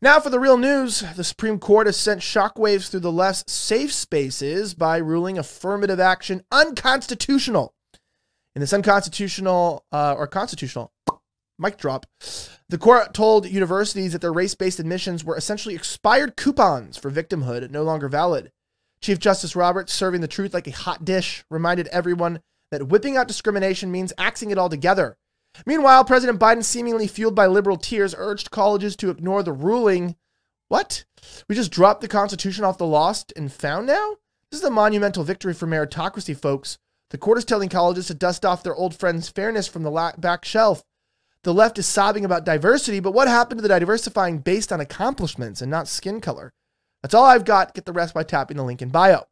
Now for the real news. The Supreme Court has sent shockwaves through the less safe spaces by ruling affirmative action unconstitutional. In this unconstitutional uh, or constitutional mic drop, the court told universities that their race based admissions were essentially expired coupons for victimhood, no longer valid. Chief Justice Roberts, serving the truth like a hot dish, reminded everyone that whipping out discrimination means axing it all together. Meanwhile, President Biden, seemingly fueled by liberal tears, urged colleges to ignore the ruling. What? We just dropped the Constitution off the lost and found now? This is a monumental victory for meritocracy, folks. The court is telling colleges to dust off their old friend's fairness from the back shelf. The left is sobbing about diversity, but what happened to the diversifying based on accomplishments and not skin color? That's all I've got. Get the rest by tapping the link in bio.